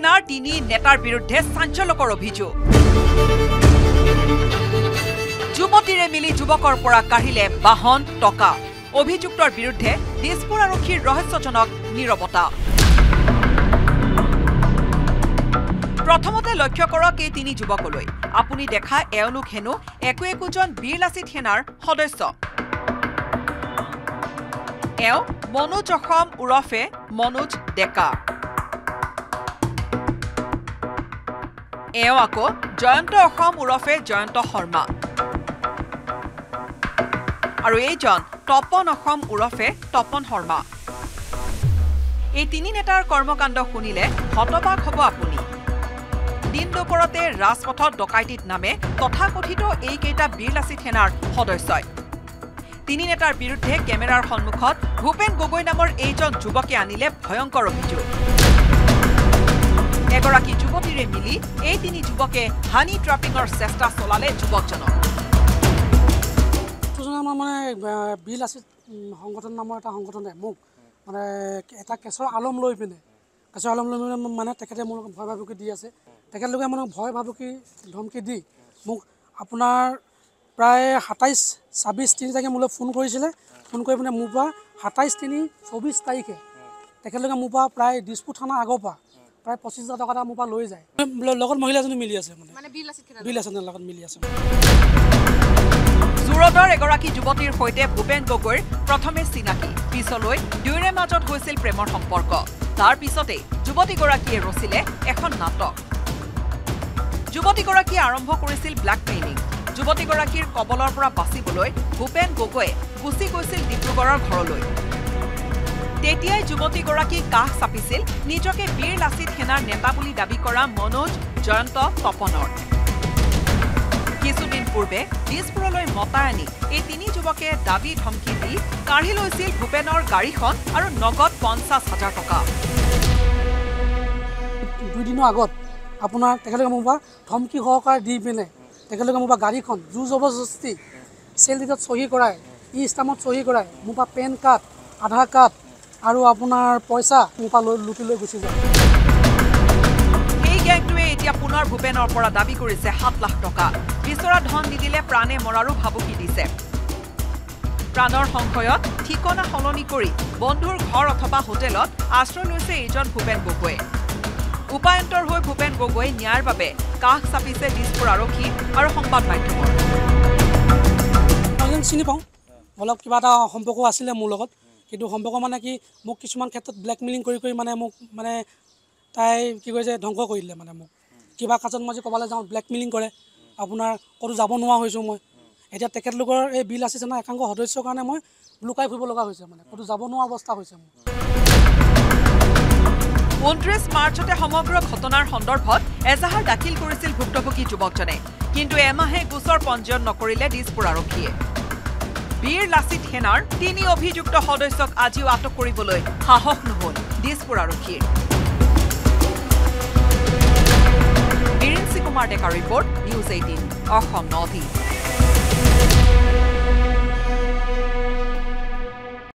দিছপুৰৰ তিনি নেতাৰ বিৰুদ্ধে চাঞ্চল্যকৰ অভিযোগ। যুৱতীৰে মিলি যুৱকৰ পৰা কাঢ়িলে বাহন টকা। অভিযুক্তৰ বিৰুদ্ধে দিছপুৰ আৰক্ষীৰ ৰহস্যজনক নিৰৱতা। প্ৰথমতে লক্ষ্য কৰক এই তিনি যুৱকলৈ। আপুনি দেখা এওঁলোক হেনো একো একোজন বীৰ লাচিত সেনাৰ সদস্য। এওঁ মনোজ অসম ওৰফে মনোজ ডেকা। এওঁ আকৌ জয়ন্ত অসম ওৰফে জয়ন্ত শৰ্মা। আৰু এইজন তপন অসম ওৰফে তপন শৰ্মা। এই তিনি নেতাৰ কৰ্মকাণ্ড শুনিলে হতবাক হ'ব আপুনি। দিন দুপৰতে ৰাজপথত ডকাইতিত নামে তথাকথিত এইকেইটা বীৰ লাচিত সেনাৰ সদস্যই। তিনি নেতাৰ বিৰুদ্ধে কেমেৰাৰ সন্মুখত ভূপেন গগৈ নামৰ এইজন যুৱকে আনিলে ভয়ংকৰ অভিযোগ। এগৰাকী যুৱতীৰে মিলি এই তিনি যুৱকে হানি ট্ৰাপিঙৰ চেষ্টা চলালে যুৱকজনক। আমাৰ মানে বিল আছিল সংগঠন নামৰ এটা সংগঠনে মোক মানে এটা কেছৰ আলম লৈ পিনে কেছৰ আলম লৈ পিনে মানে তেখেতে মোৰ ভয় ভাবুকি দি আছে। তেখেতলোকে মানে ভয় ভাবুকি ধমকি দি মোক আপোনাৰ প্ৰায় সাতাইছ ছাব্বিছ তিনি তাৰিখে মোলৈ ফোন কৰিছিলে। ফোন কৰি পিনে মোৰ পৰা সাতাইছ তিনি চৌবিছ তাৰিখে তেখেতলোকে মোৰ পৰা প্ৰায় দিছপুৰ থানাৰ আগৰ পৰা প্ৰায় পঁচিছ হাজাৰ টকা এটা মোৰ পৰা লৈ যায়। লগত মহিলাজনী মিলি আছে মানে। বিল আছে লগত মিলি আছে। জুৰদৰ এগৰাকী যুৱতীৰ সৈতে ভূপেন গগৈৰ প্ৰথমে চিনাকি। পিছলৈ দুয়োৰে মাজত হৈছিল প্ৰেমৰ সম্পৰ্ক। তাৰ পিছতেই যুৱতীগৰাকীয়ে ৰচিলে এখন নাটক। যুৱতীগৰাকীয়ে আৰম্ভ কৰিছিল ব্লেকমেইলিং যুৱতীগৰাকীৰ কবলৰ পৰা বাচিবলৈ ভূপেন গগৈয়ে গুচি গৈছিল ডিব্ৰুগড়ৰ ঘৰলৈ। তেতিয়াই যুৱতীগৰাকীক কাষ চাপিছিল। নিজকে বীৰ লাচিত সেনাৰ নেতা বুলি দাবী কৰা মনোজ জয়ন্ত তপনৰ। কিছুদিন পূৰ্বে দিছপুৰলৈ মতা আনি এই তিনি যুৱকে দাবী ধমকি দি কাঢ়ি লৈছিল ভূপেনৰ গাড়ীখন আৰু নগদ পঞ্চাছ হাজাৰ টকা। দুদিনৰ আগত আপোনাৰ তেখেতলোকে মোৰ পৰা ধমকি সহকাৰে দি পিনে তেখেতলোকে মোৰ পৰা গাড়ীখন জোৰ জবৰদস্তি চেল ডিটত চহী কৰাই ই ষ্টাম্পত চহী কৰাই মোৰ পৰা পেন কাৰ্ড আধাৰ কাৰ্ড আৰু আপোনাৰ পইচা মোৰ পৰা লৈ লুটি লৈ গুচি যায় সেই গেংটোৱে এতিয়া পুনৰ ভূপেনৰ পৰা দাবী কৰিছে সাত লাখ টকা। বিচৰা ধন নিদিলে প্ৰাণে মৰাৰো ভাবুকি দিছে। প্ৰাণৰ সংশয়ত ঠিকনা সলনি কৰি বন্ধুৰ ঘৰ অথবা হোটেলত আশ্ৰয় লৈছে এইজন ভূপেন গগৈয়ে। উপায়ন্তৰ হৈ ভূপেন গগৈ ন্যায়ৰ বাবে কাষ চাপিছে দিছপুৰ আৰক্ষী আৰু সংবাদ মাধ্যমৰ। চিনি পাওঁ। অলপ কিবা এটা সম্পৰ্ক আছিলে মোৰ লগত। কিন্তু সম্পৰ্ক মানে কি মোক কিছুমান ক্ষেত্ৰত ব্লেকমেইলিং কৰি কৰি মানে মোক মানে তাই কি কৰিছে ধ্বংস কৰি দিলে মানে মোক। কিবা কাজত মই যে ক'ৰবালৈ যাওঁ ব্লেকমেইলিং কৰে। আপোনাৰ ক'তো যাব নোৱাৰা হৈছোঁ মই। এতিয়া তেখেতলোকৰ এই বিল আছে না একাংশ সদস্যৰ কাৰণে মই লুকাই ফুৰিব লগা হৈছে মানে। ক'তো যাব নোৱাৰা অৱস্থা হৈছে মোৰ। ঊনত্ৰিছ মাৰ্চতে সমগ্ৰ ঘটনাৰ সন্দৰ্ভত এজাহাৰ দাখিল কৰিছিল ভুক্তভোগী যুৱকজনে। কিন্তু এমাহে গোচৰ পঞ্জীয়ন নকৰিলে দিছপুৰ আৰক্ষীয়ে। বীৰ লাচিত সেনাৰ তিনি অভিযুক্ত সদস্যক আজিও আটক কৰিবলৈ সাহস নহল দিছপুৰ আৰক্ষীৰ। Birenchi Kumar Deka report News Eighteen Assam North East.